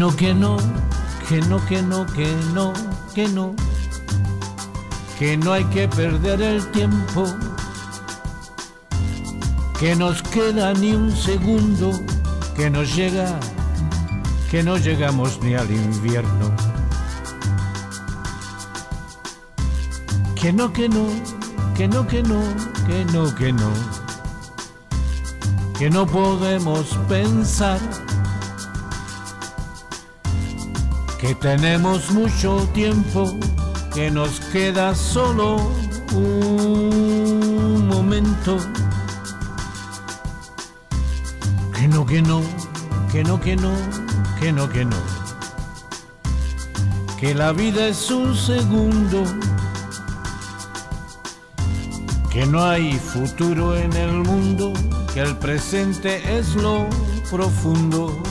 no, que no, que no, que no, que no, que no, que no hay que perder el tiempo, que nos queda ni un segundo, que nos llega, que no llegamos ni al invierno. Que no, que no, que no, que no, que no, que no, que no podemos pensar que tenemos mucho tiempo, que nos queda solo un momento. Que no, que no, que no, que no, que no, que no. Que la vida es un segundo, que no hay futuro en el mundo, que el presente es lo profundo.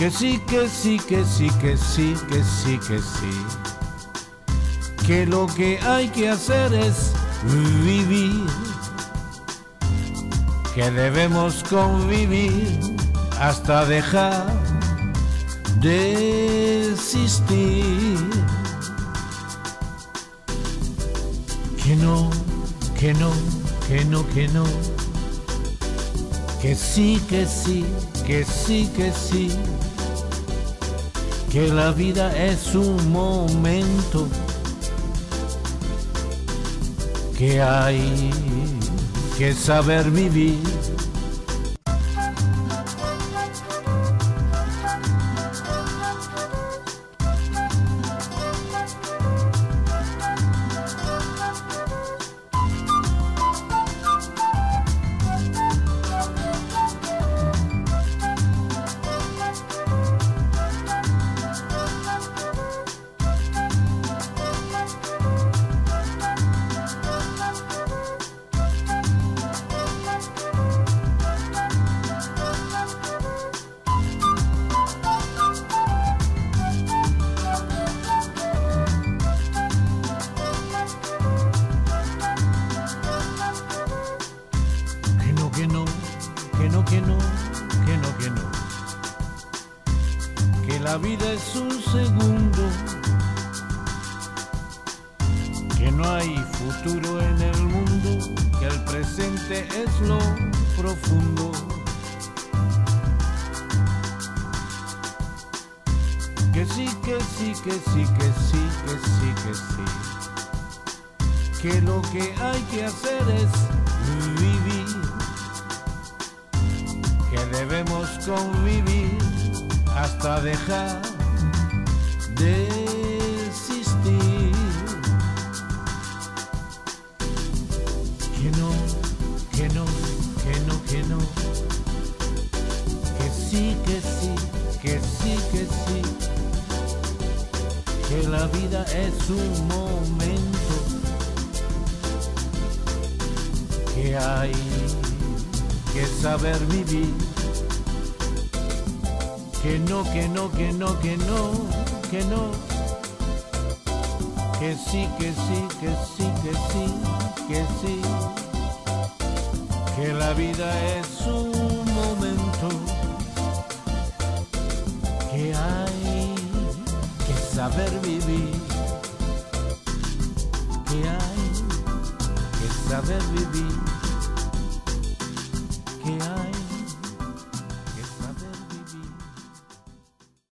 Que sí, que sí, que sí, que sí, que sí, que sí. Que lo que hay que hacer es vivir. Que debemos convivir hasta dejar de existir. Que no, que no, que no, que no. Que sí, que sí, que sí, que sí que la vida es un momento que hay que saber vivir. La vida es un segundo. Que no hay futuro en el mundo. Que el presente es lo profundo. Que sí, que sí, que sí, que sí, que sí, que sí. Que lo que hay que hacer es hasta dejar de existir. Que no, que no, que no, que no. Que sí, que sí, que sí, que sí. Que la vida es un momento que hay que saber vivir. Que no, que no, que no, que no, que no. Que sí, que sí, que sí, que sí, que sí. Que la vida es un momento que hay que saber vivir. Que hay que saber vivir que hay